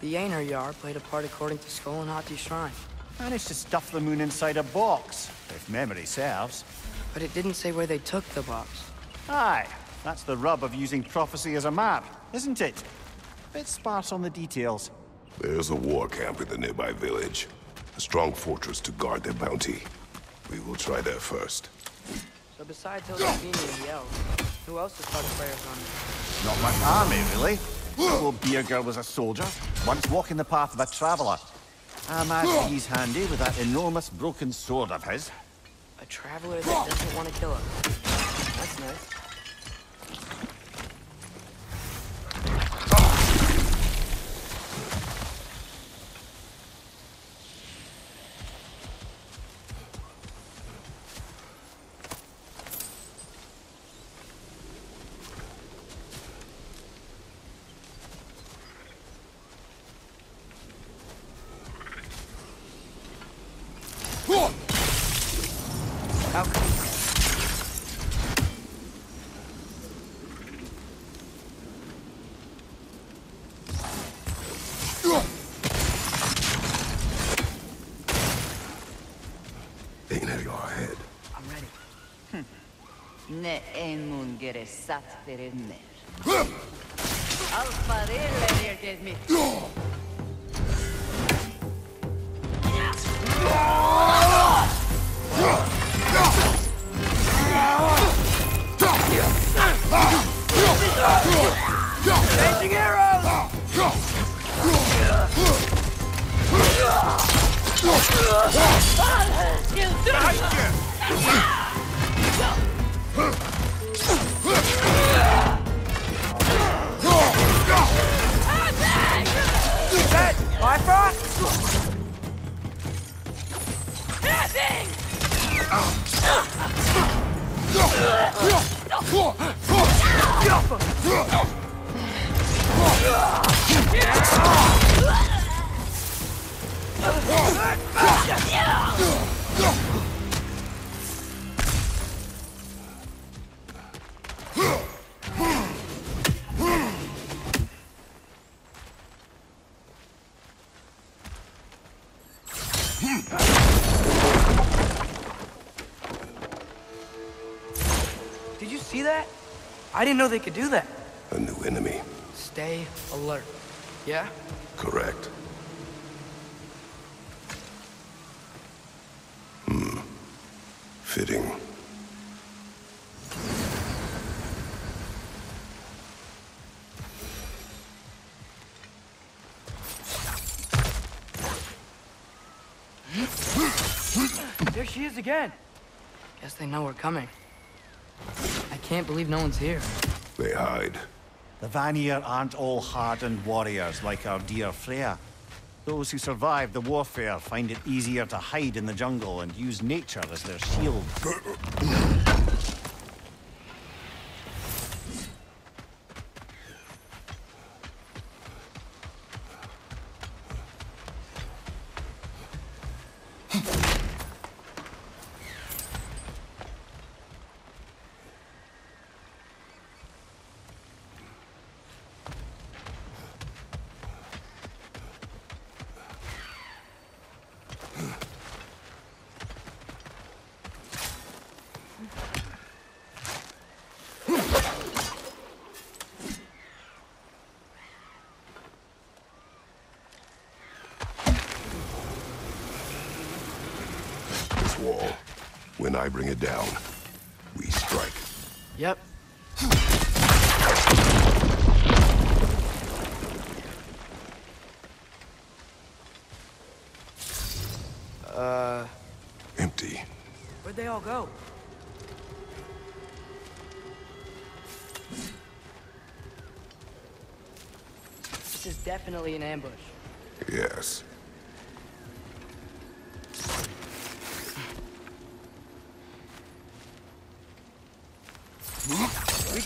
The Einherjar played a part according to Sköll and Hati's shrine. Managed to stuff the moon inside a box, if memory serves. But it didn't say where they took the box. Aye, that's the rub of using prophecy as a map, isn't it? Bit sparse on the details. There's a war camp in the nearby village. A strong fortress to guard their bounty. We will try there first. So besides Josephine and the elves, who else has started prayers on it? Not much army, really. Poor Birgir was a soldier, once walking the path of a traveller. I imagine he's handy with that enormous broken sword of his. A traveler that doesn't want to kill him. That's nice. How come? Einherjar ahead. I'm ready. Ne emun gere sat verenler. Alfarelle erget mit. Did you Yeah! See that? I didn't know they could do that. A new enemy. Stay alert. Yeah? Correct. Hmm. Fitting. There she is again. Guess they know we're coming. I can't believe no one's here. They hide. The Vanir aren't all hardened warriors like our dear Freya. Those who survive the warfare find it easier to hide in the jungle and use nature as their shield. This wall. When I bring it down, we strike. Yep. Uh, Empty. where'd they all go? This is definitely an ambush. Yes.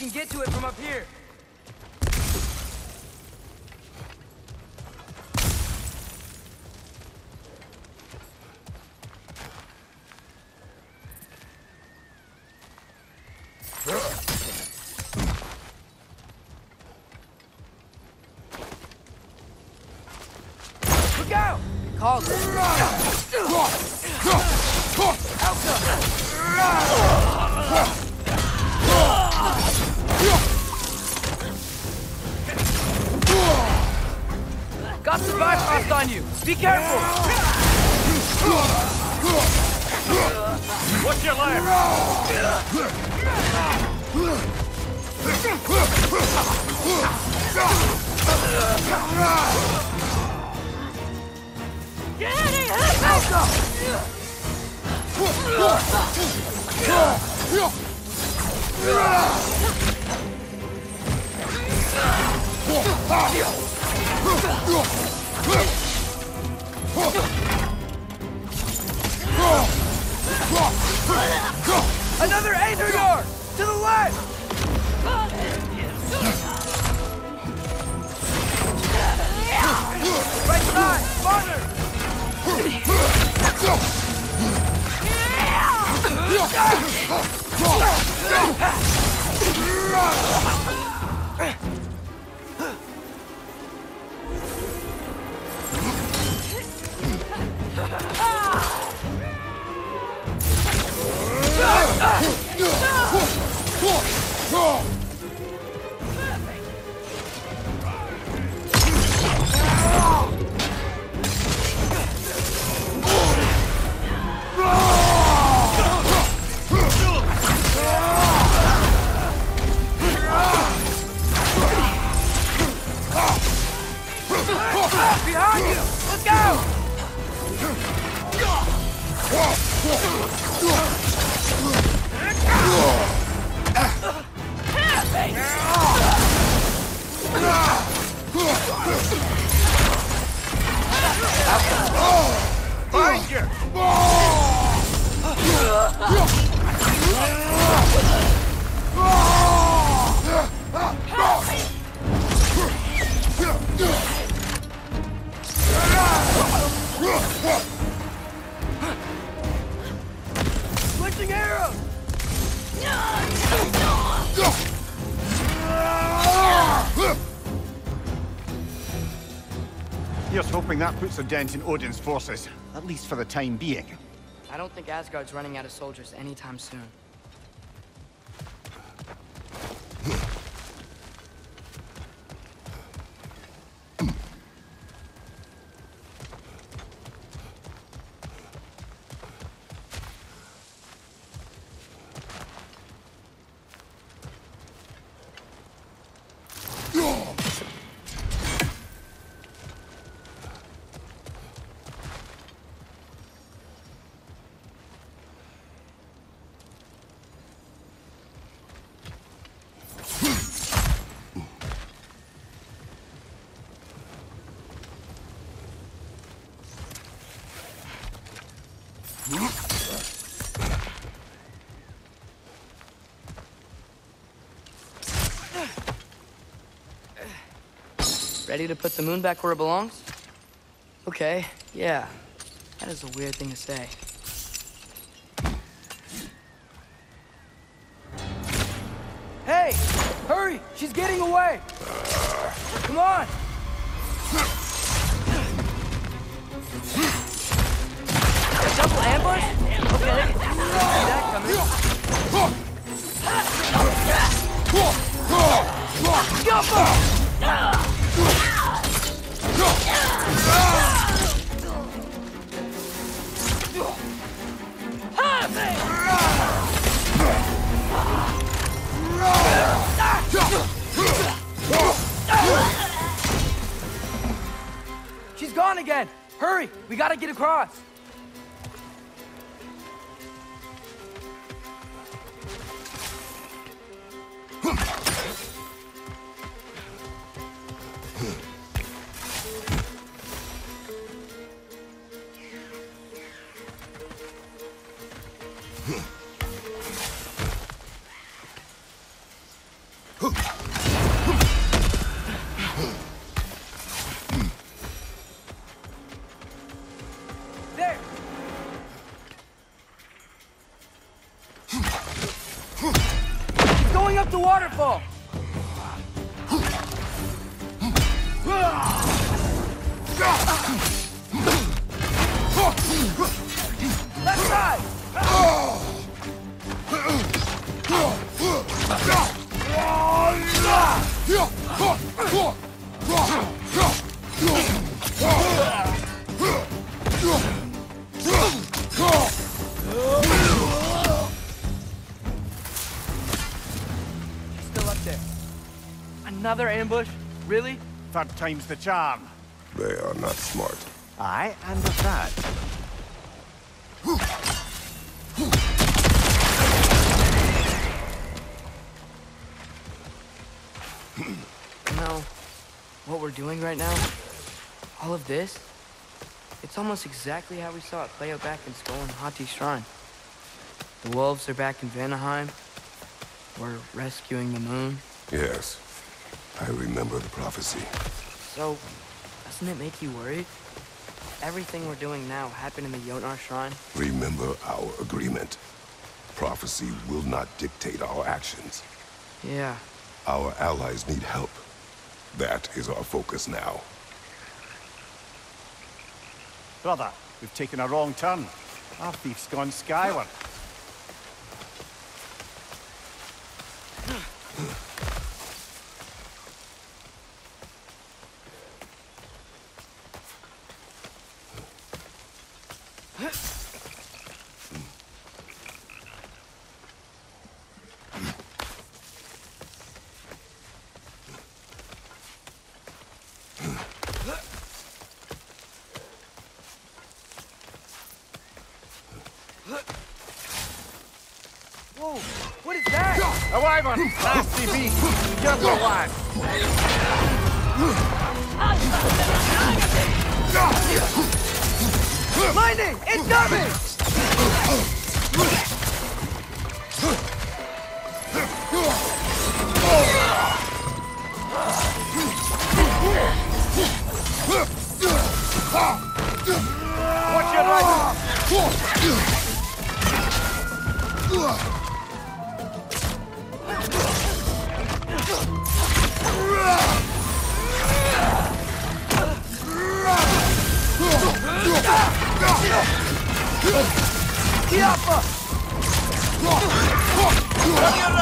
Can get to it from up here. Left? Another Aether door! To the left! Right side! Farther! Behind puts a dent in Odin's forces, at least for the time being. I don't think Asgard's running out of soldiers anytime soon. Mm-hmm. Ready to put the moon back where it belongs? Okay, yeah. That is a weird thing to say. Hey! Hurry! She's getting away! Come on! She's gone again! Hurry! We gotta get across! up the waterfall! Left side! Oh, Another ambush? Really? Third time's the charm. They are not smart. I and of that. You know, what we're doing right now, all of this, it's almost exactly how we saw it play out back in Sköll and Hati Shrine. The wolves are back in Vanaheim. We're rescuing the moon. Yes, I remember the prophecy. So, doesn't it make you worried? Everything we're doing now happened in the Jotnar Shrine. Remember our agreement. Prophecy will not dictate our actions. Yeah, Our allies need help. That is our focus now. Brother, we've taken a wrong turn. Our thief's gone skyward. Whoa, what is that? A wyvern! Nasty beast! Jungle lad! Lightning! Incoming! Watch your right! Right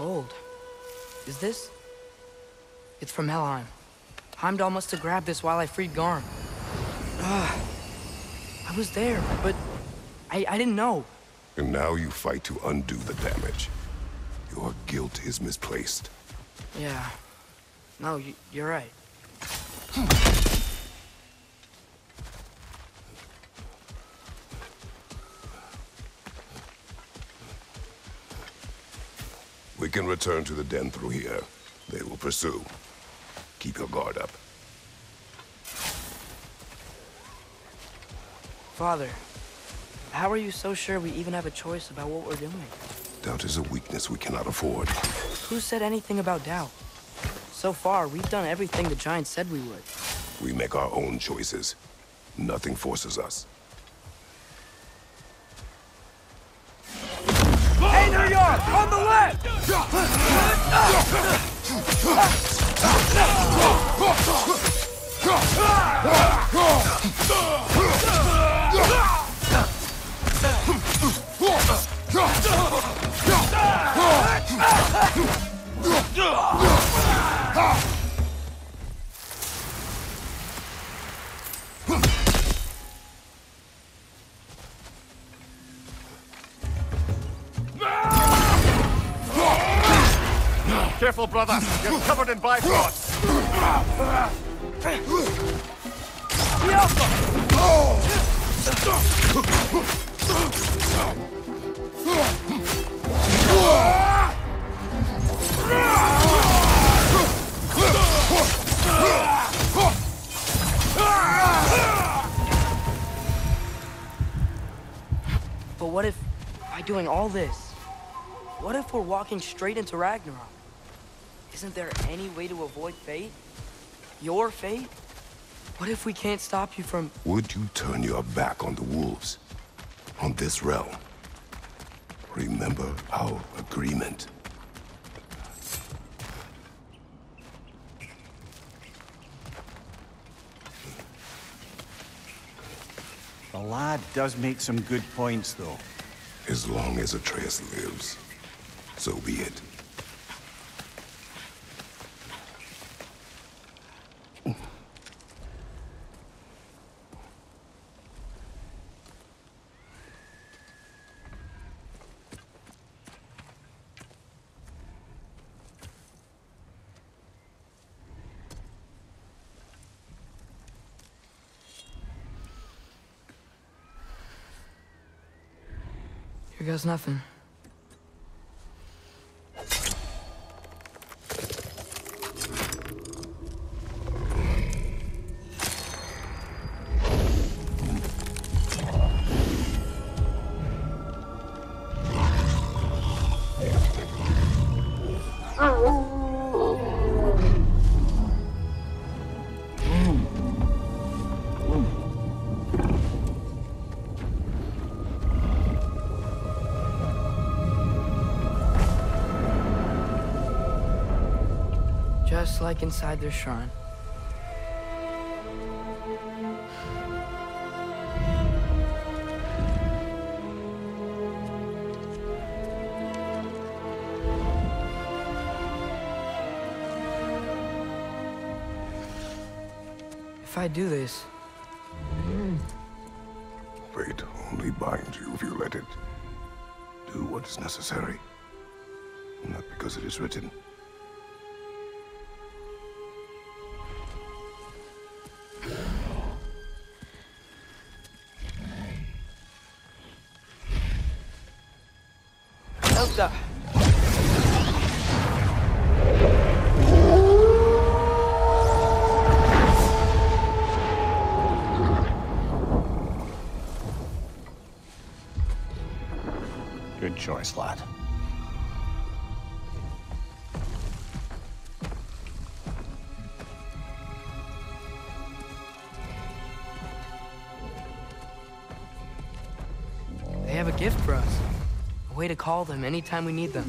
cold. Is this? It's from Helheim. Heimdall must have grabbed this while I freed Garm. Ah, I was there, but I, I didn't know. And now you fight to undo the damage. Your guilt is misplaced. Yeah. No, you, you're right. We can return to the den through here. They will pursue. Keep your guard up. Father, how are you so sure we even have a choice about what we're doing? Doubt is a weakness we cannot afford. Who said anything about doubt? So far, we've done everything the Giants said we would. We make our own choices. Nothing forces us. Hey, On the left! Careful, brother. You're covered in bifrost. But what if, by doing all this, what if we're walking straight into Ragnarok? Isn't there any way to avoid fate? Your fate? What if we can't stop you from... Would you turn your back on the wolves? On this realm? Remember our agreement. The lad does make some good points, though. As long as Atreus lives, so be it. Here goes nothing. Like inside their shrine. If I do this, Fate only binds you if you let it. Do what is necessary. Not because it is written. Gift for us. A way to call them anytime we need them.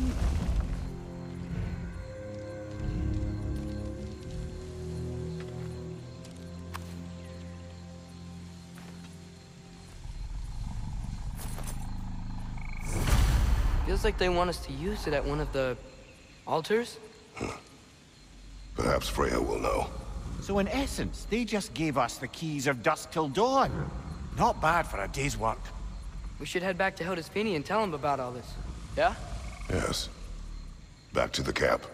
Feels like they want us to use it at one of the altars? Perhaps Freya will know. So in essence, they just gave us the keys of dusk till dawn. Not bad for a day's work. We should head back to Hilda's Hildisvini and tell him about all this. Yeah? Yes. Back to the camp.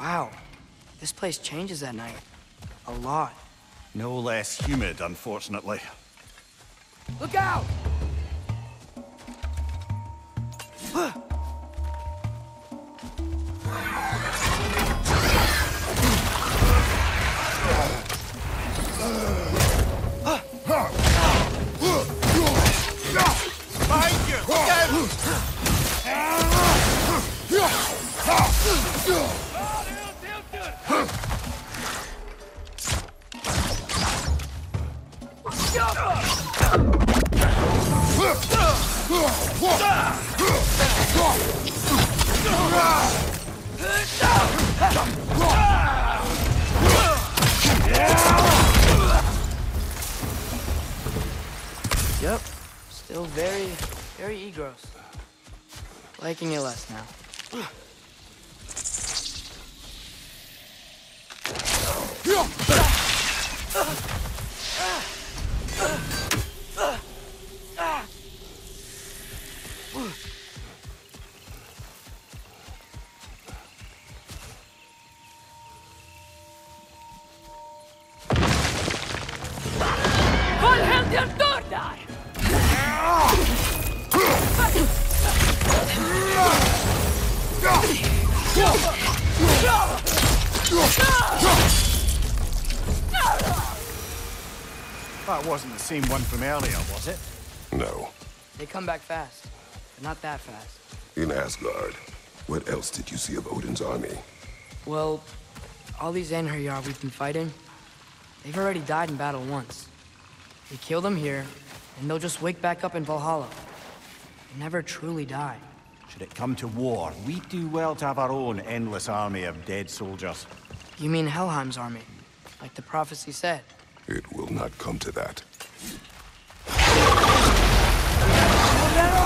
Wow. This place changes at night. A lot. No less humid, unfortunately. Look out! Very egros. Liking it less now. Same one from earlier, was it? No. They come back fast, but not that fast. In Asgard, what else did you see of Odin's army? Well, all these Einherjar we've been fighting, they've already died in battle once. We kill them here, and they'll just wake back up in Valhalla. They never truly die. Should it come to war, we'd do well to have our own endless army of dead soldiers. You mean Helheim's army, like the prophecy said? It will not come to that. Guess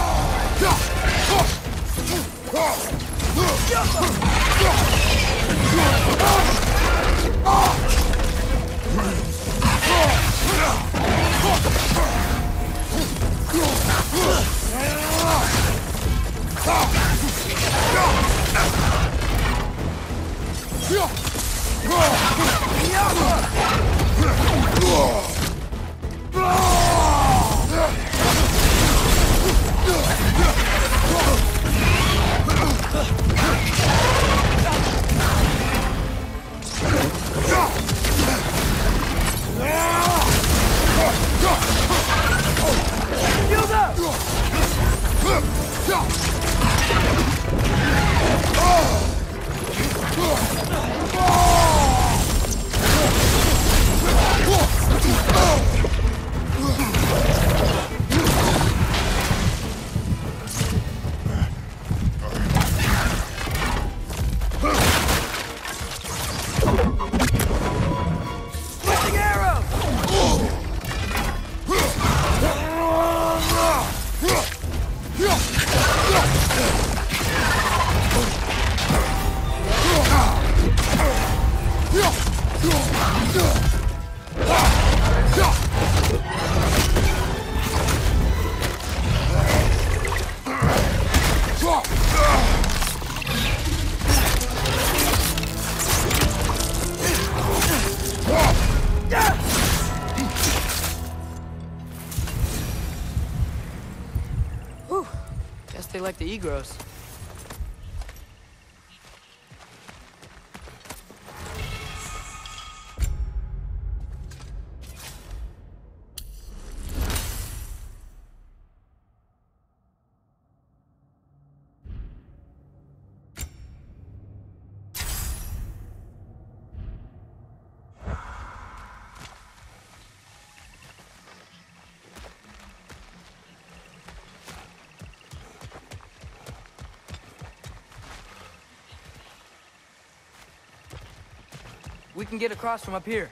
We can get across from up here.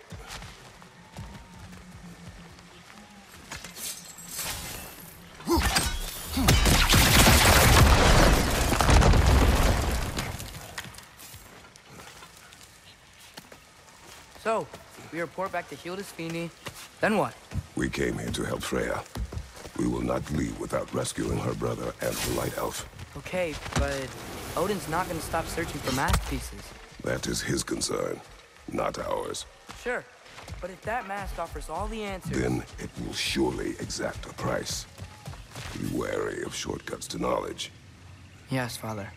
So, we report back to Hildisvini. Then what? We came here to help Freya. We will not leave without rescuing her brother and the Light Elf. Okay, but Odin's not gonna stop searching for masterpieces. That is his concern, not ours. Sure, but if that mask offers all the answers... Then it will surely exact a price. Be wary of shortcuts to knowledge. Yes, father.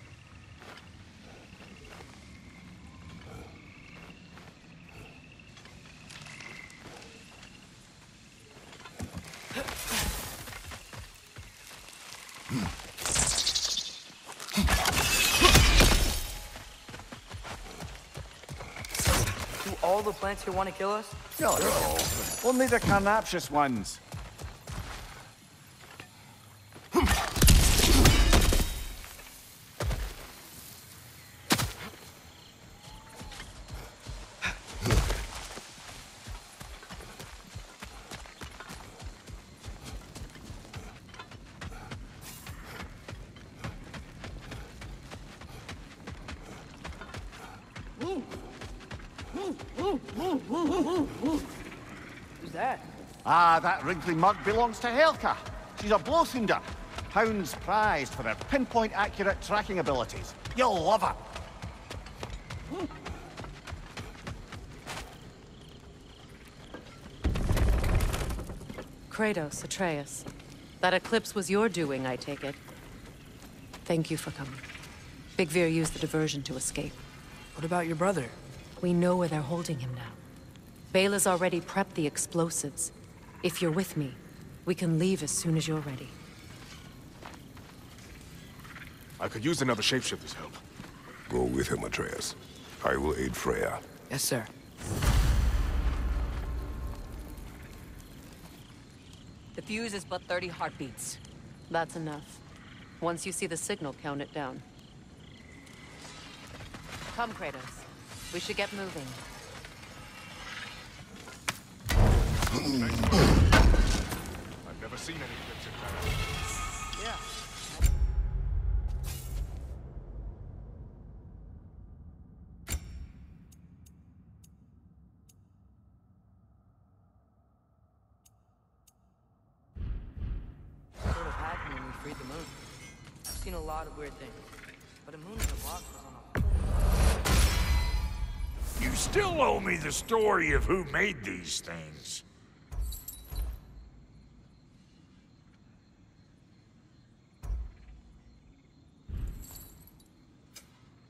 Do all the plants here want to kill us? No, no. Only the carnivorous ones. Ah, that wrinkly mug belongs to Helka. She's a Blothunder. Hounds prized for their pinpoint accurate tracking abilities. You'll love her. Kratos, Atreus. That eclipse was your doing, I take it. Thank you for coming. Big Veer used the diversion to escape. What about your brother? We know where they're holding him now. Bela's already prepped the explosives. If you're with me, we can leave as soon as you're ready. I could use another shapeshifter's help. Go with him, Atreus. I will aid Freya. Yes, sir. The fuse is but 30 heartbeats. That's enough. Once you see the signal, count it down. Come, Kratos. We should get moving. I've never seen any eclipse in. Yeah. Sort of happened when we freed the moon. I've seen a lot of weird things, but a moon in a box was on a You still owe me the story of who made these things.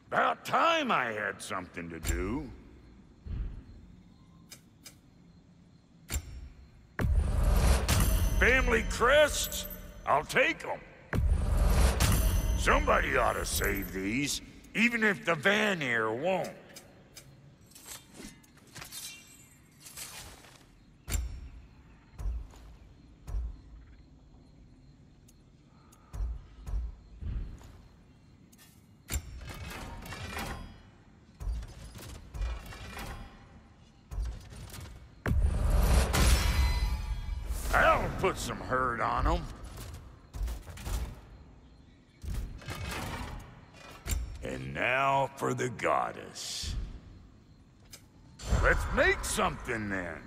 About time I had something to do. Family crests? I'll take them. Somebody ought to save these, even if the Vanir won't. Put some hurt on them. And now for the goddess. Let's make something then.